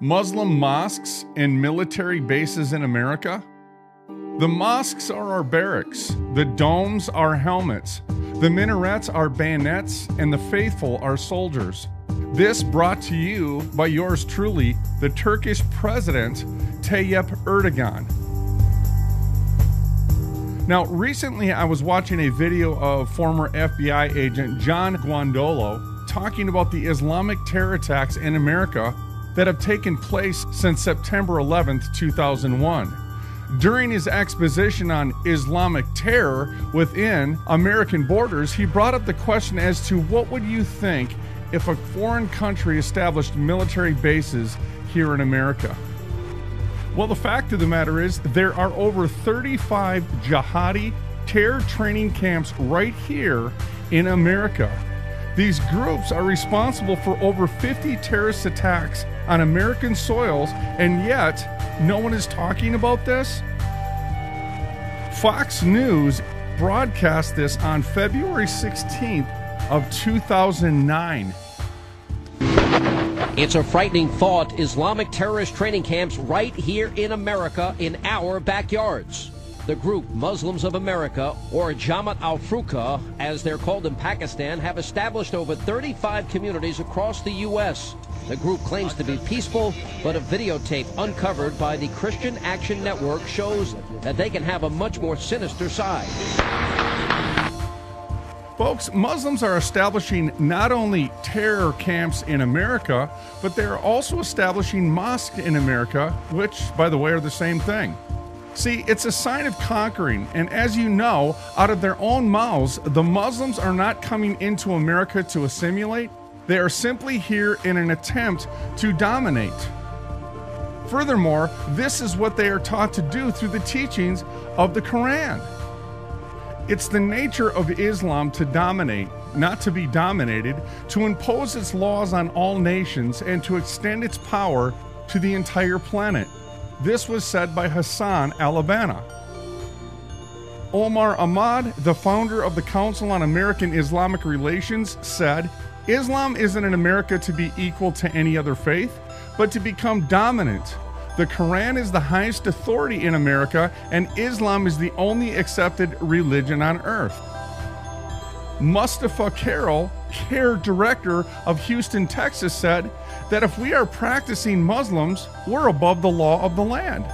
Muslim mosques and military bases in America? The mosques are our barracks, the domes are helmets, the minarets are bayonets, and the faithful are soldiers. This brought to you by yours truly, the Turkish president Tayyip Erdogan. Now, recently I was watching a video of former FBI agent John Guandolo talking about the Islamic terror attacks in America that have taken place since September 11th, 2001. During his exposition on Islamic terror within American borders, he brought up the question as to what would you think if a foreign country established military bases here in America? Well, the fact of the matter is, there are over 35 jihadi terror training camps right here in America. These groups are responsible for over 50 terrorist attacks on American soils, and yet no one is talking about this? Fox News broadcast this on February 16th of 2009. It's a frightening thought Islamic terrorist training camps right here in America in our backyards. The group Muslims of America, or Jamaat al Fuqra, as they're called in Pakistan, have established over 35 communities across the U.S. The group claims to be peaceful, but a videotape uncovered by the Christian Action Network shows that they can have a much more sinister side. Folks, Muslims are establishing not only terror camps in America, but they're also establishing mosques in America, which, by the way, are the same thing. See, it's a sign of conquering, and as you know, out of their own mouths, the Muslims are not coming into America to assimilate, they are simply here in an attempt to dominate. Furthermore, this is what they are taught to do through the teachings of the Quran. It's the nature of Islam to dominate, not to be dominated, to impose its laws on all nations, and to extend its power to the entire planet. This was said by Hassan al-Banna. Omar Ahmad, the founder of the Council on American Islamic Relations, said Islam isn't in America to be equal to any other faith, but to become dominant. The Quran is the highest authority in America, and Islam is the only accepted religion on earth. Mustafa Carroll, CAIR director of Houston, Texas, said that if we are practicing Muslims, we're above the law of the land.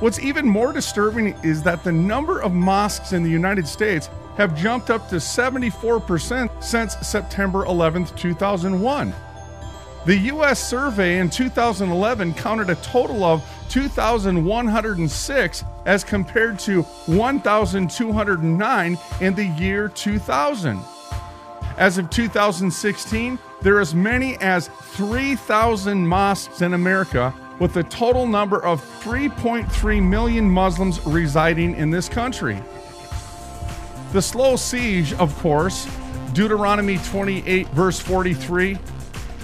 What's even more disturbing is that the number of mosques in the United States have jumped up to 74% since September 11, 2001. The U.S. survey in 2011 counted a total of 2,106 as compared to 1,209 in the year 2000. As of 2016, there are as many as 3,000 mosques in America, with a total number of 3.3 million Muslims residing in this country. The slow siege, of course, Deuteronomy 28, verse 43,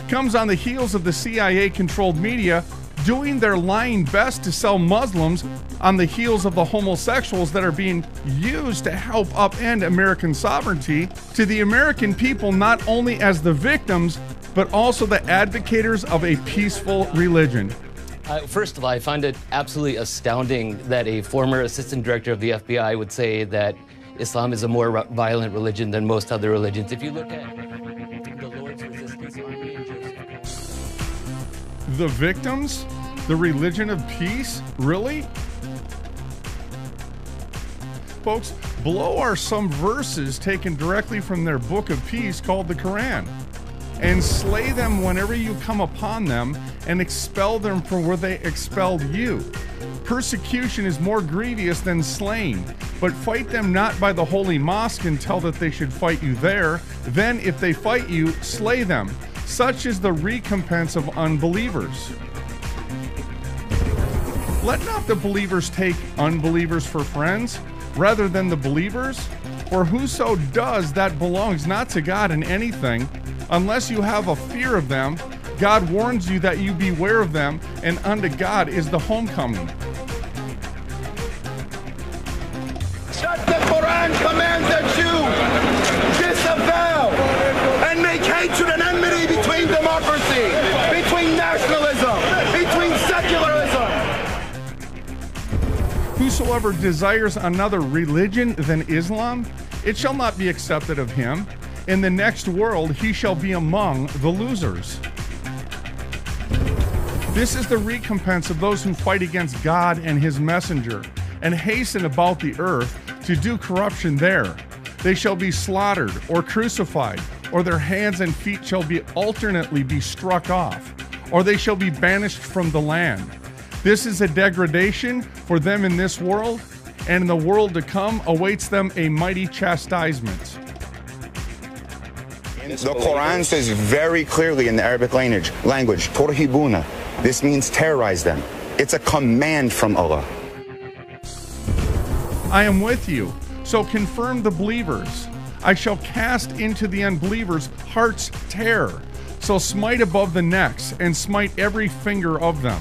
comes on the heels of the CIA controlled media doing their lying best to sell Muslims on the heels of the homosexuals that are being used to help upend American sovereignty to the American people, not only as the victims, but also the advocators of a peaceful religion. Uh, first of all, I find it absolutely astounding that a former assistant director of the FBI would say that Islam is a more violent religion than most other religions. If you look at the Lord's Resistance Army. The victims? The religion of peace? Really? Folks, below are some verses taken directly from their book of peace called the Quran. And slay them whenever you come upon them, and expel them from where they expelled you. Persecution is more grievous than slaying, but fight them not by the holy mosque and tell that they should fight you there. Then, if they fight you, slay them. Such is the recompense of unbelievers. Let not the believers take unbelievers for friends, rather than the believers. For whoso does, that belongs not to God in anything, unless you have a fear of them. God warns you that you beware of them, and unto God is the homecoming. That the Quran commands that you whosoever desires another religion than Islam, it shall not be accepted of him. In the next world, he shall be among the losers. This is the recompense of those who fight against God and his messenger, and hasten about the earth to do corruption there. They shall be slaughtered or crucified, or their hands and feet shall be alternately be struck off, or they shall be banished from the land. This is a degradation for them in this world, and in the world to come awaits them a mighty chastisement. The Quran says very clearly in the Arabic language, language, Turhibuna. This means terrorize them. It's a command from Allah. I am with you. So confirm the believers. I shall cast into the unbelievers hearts terror. So smite above the necks and smite every finger of them.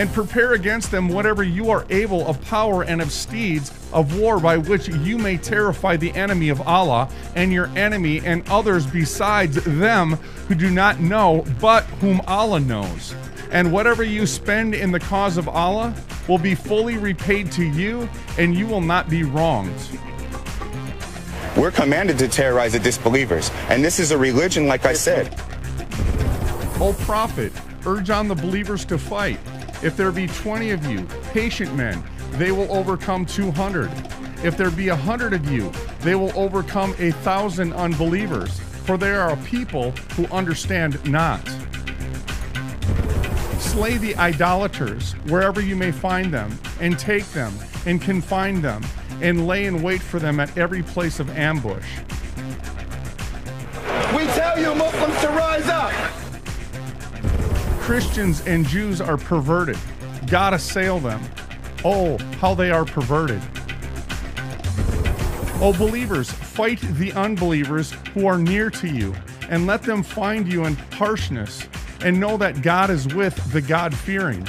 And prepare against them whatever you are able of power and of steeds of war by which you may terrify the enemy of Allah and your enemy and others besides them who do not know, but whom Allah knows. And whatever you spend in the cause of Allah will be fully repaid to you, and you will not be wronged. We're commanded to terrorize the disbelievers, and this is a religion, like I said. O prophet, urge on the believers to fight. If there be 20 of you, patient men, they will overcome 200. If there be a hundred of you, they will overcome a thousand unbelievers, for there are a people who understand not. Slay the idolaters wherever you may find them, and take them, and confine them, and lay in wait for them at every place of ambush. Christians and Jews are perverted. God assail them. Oh, how they are perverted. Oh, believers, fight the unbelievers who are near to you, and let them find you in harshness, and know that God is with the God fearing.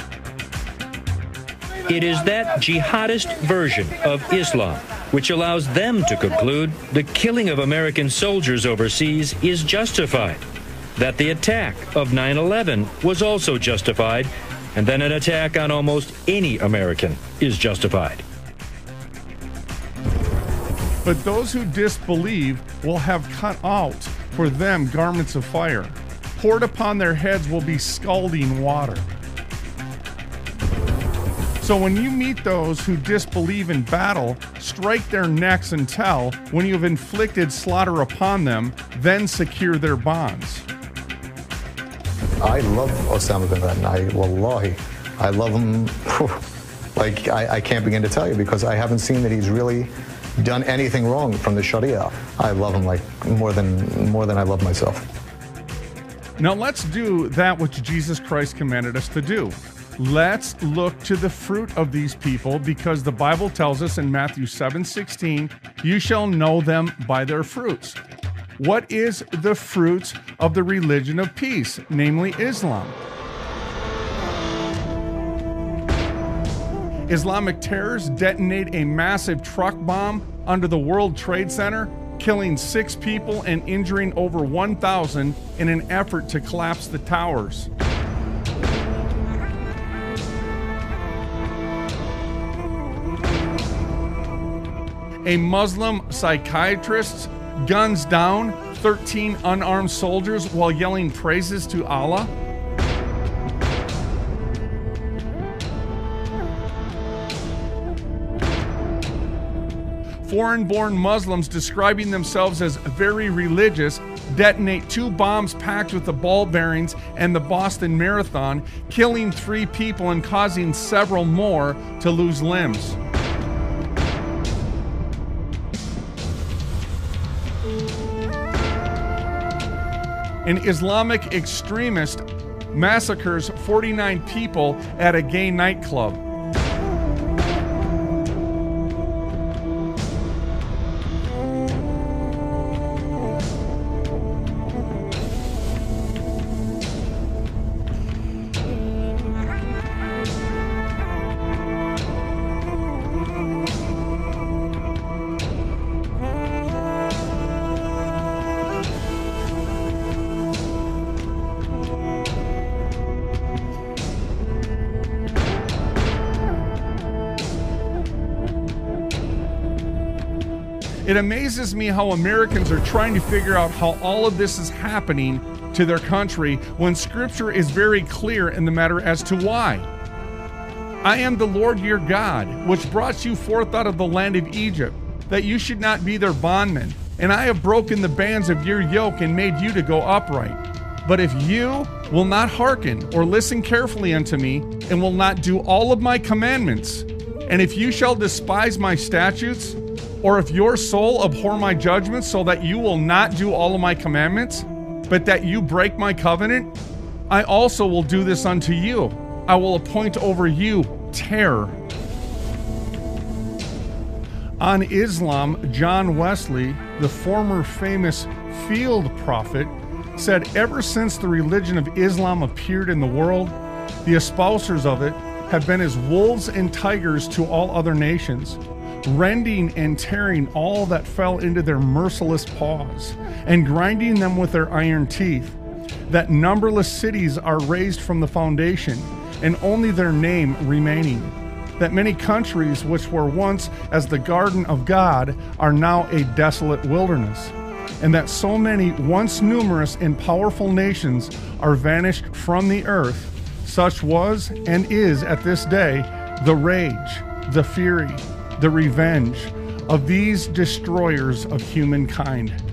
It is that jihadist version of Islam which allows them to conclude the killing of American soldiers overseas is justified, that the attack of 9 11 was also justified, and that an attack on almost any American is justified. But those who disbelieve will have cut out for them garments of fire. Poured upon their heads will be scalding water. So when you meet those who disbelieve in battle, strike their necks and tell, when you have inflicted slaughter upon them, then secure their bonds. I love Osama bin Laden. I, wallahi, I love him like I, I can't begin to tell you because I haven't seen that he's really done anything wrong from the Sharia. I love him like more than more than I love myself. Now let's do that which Jesus Christ commanded us to do. Let's look to the fruit of these people because the Bible tells us in Matthew 7 16, you shall know them by their fruits. What is the fruits of the religion of peace, namely Islam? Islamic terrorists detonate a massive truck bomb under the World Trade Center, killing six people and injuring over 1,000 in an effort to collapse the towers. A Muslim psychiatrist guns down 13 unarmed soldiers while yelling praises to Allah. Foreign born Muslims describing themselves as very religious detonate two bombs packed with the ball bearings and the Boston Marathon, killing three people and causing several more to lose limbs. An Islamic extremist massacres 49 people at a gay nightclub. It amazes me how Americans are trying to figure out how all of this is happening to their country when Scripture is very clear in the matter as to why. I am the Lord your God, which brought you forth out of the land of Egypt, that you should not be their bondmen. And I have broken the bands of your yoke and made you to go upright. But if you will not hearken or listen carefully unto me, and will not do all of my commandments, and if you shall despise my statutes, or if your soul abhor my judgments, so that you will not do all of my commandments, but that you break my covenant, I also will do this unto you. I will appoint over you terror. On Islam, John Wesley, the former famous field prophet, said ever since the religion of Islam appeared in the world, the espousers of it have been as wolves and tigers to all other nations, rending and tearing all that fell into their merciless paws, and grinding them with their iron teeth. That numberless cities are raised from the foundation, and only their name remaining. That many countries which were once as the garden of God are now a desolate wilderness. And that so many once numerous and powerful nations are vanished from the earth, such was and is at this day the rage, the fury, the revenge of these destroyers of humankind.